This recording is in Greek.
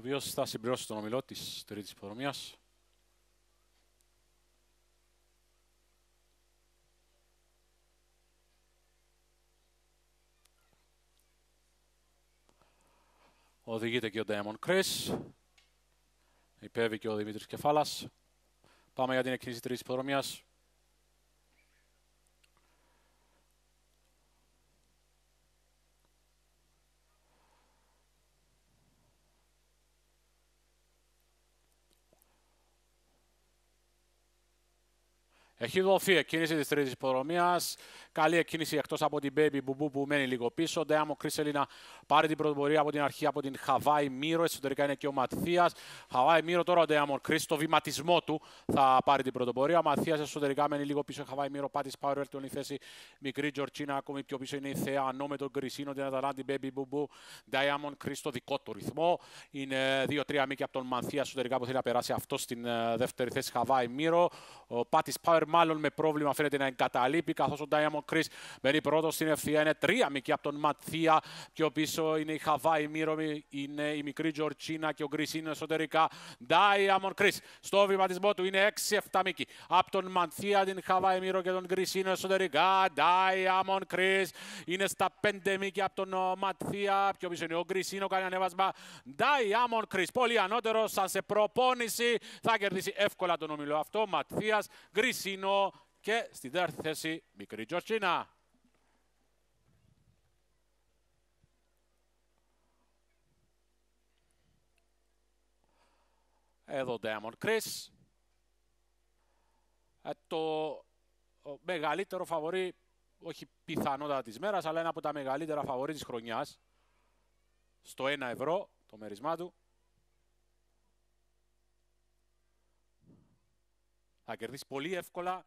ο οποίος θα συμπληρώσει τον ομιλό της τρίτης υποδρομίας. Οδηγείται και ο Diamond Chris. Υπέβη και ο Δημήτρης Κεφάλας. Πάμε για την εκκίνηση τρίτης υποδρομίας. Έχει δοθεί εκκίνηση της τρίτης υποδρομία. Καλή εκκίνηση εκτός από την Baby Μπουμπού που μένει λίγο πίσω. Ντέαμο Κρίσελη να πάρει την πρωτοπορία από την αρχή από την Χαβάη Μύρο. Εσωτερικά είναι και ο Ματθίας. Χαβάη Μύρο τώρα ο Ντέαμο Κρίσ. Στο βηματισμό του θα πάρει την πρωτοπορία. Ο Ματθίας εσωτερικά μένει λίγο πίσω. Χαβάη Μύρο πάτης Πάουρ η θέση. Μικρή Τζορτσίνα ακόμη πιο πίσω είναι η Θέα. Ανώ με τον Κρισίνο την Αταλάντη Baby Μπουμπού. Ντέαμο Κρίσ στο δικό του ρυθμό. Είναι 2-3 μήκη από τον Ματθία εσωτερικά που θέλει να περάσει αυτό στην ε, δεύτερη θέση Χαβάη Μύρο. Ο Πάτης Πάουρ μάλλον με πρόβλημα φαίνεται να εγκαταλείπει, καθώς ο Diamond Chris μπαίνει πρώτος στην ευθεία. Είναι τρία μήκη από τον Ματθία. Πιο πίσω είναι η Χαβάη Μύρο, είναι η μικρή Τζορτσίνα και ο Γκρι είναι εσωτερικά. Diamond Chris στο βηματισμό του είναι 6-7 μήκη από τον Ματθία, την Χαβάη Μύρο και τον Γκρι είναι εσωτερικά. Diamond Chris είναι στα 5 μήκη από τον Ματθία. Πιο πίσω είναι ο Γκρι κάνει ανέβασμα. Diamond Chris, πολύ ανώτερος, σαν σε προπόνηση. Θα κερδίσει εύκολα τον ομιλό αυτό. Ματθίας Γκρισίνο και στην τέταρτη θέση μικρή Τζορτσίνα. Εδώ Diamond Chris. Ε, το μεγαλύτερο φαβορή, όχι πιθανότατα της μέρας, αλλά ένα από τα μεγαλύτερα φαβορή της χρονιάς. Στο 1 ευρώ το μερισμά του. Θα κερδίσει πολύ εύκολα